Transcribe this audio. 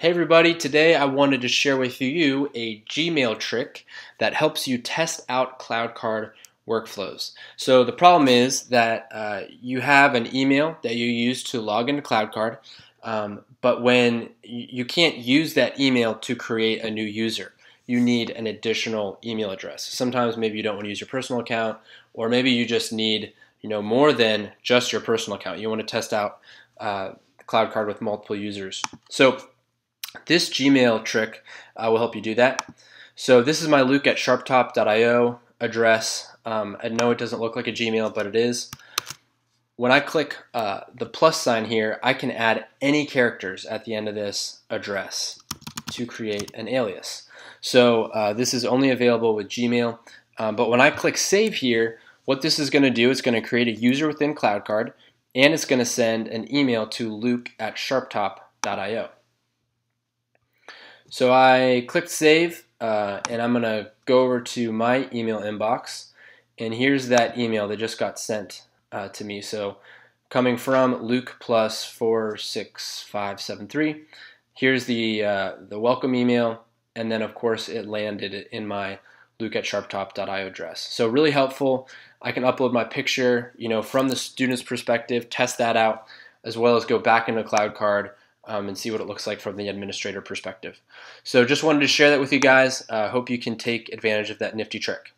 Hey everybody, today I wanted to share with you a Gmail trick that helps you test out CloudCard workflows. So the problem is that uh, you have an email that you use to log into CloudCard, um, but when you can't use that email to create a new user, you need an additional email address. Sometimes maybe you don't want to use your personal account, or maybe you just need you know more than just your personal account. You want to test out uh, CloudCard with multiple users. So this Gmail trick uh, will help you do that. So this is my luke at sharptop.io address. Um, I know it doesn't look like a Gmail, but it is. When I click uh, the plus sign here, I can add any characters at the end of this address to create an alias. So uh, this is only available with Gmail. Um, but when I click save here, what this is going to do is going to create a user within CloudCard, and it's going to send an email to luke at sharptop.io. So I clicked save uh, and I'm gonna go over to my email inbox and here's that email that just got sent uh, to me. So coming from Luke plus 46573, here's the, uh, the welcome email and then of course it landed in my luke at sharptop.io address. So really helpful. I can upload my picture, you know, from the student's perspective, test that out, as well as go back into CloudCard um, and see what it looks like from the administrator perspective. So just wanted to share that with you guys. Uh, hope you can take advantage of that nifty trick.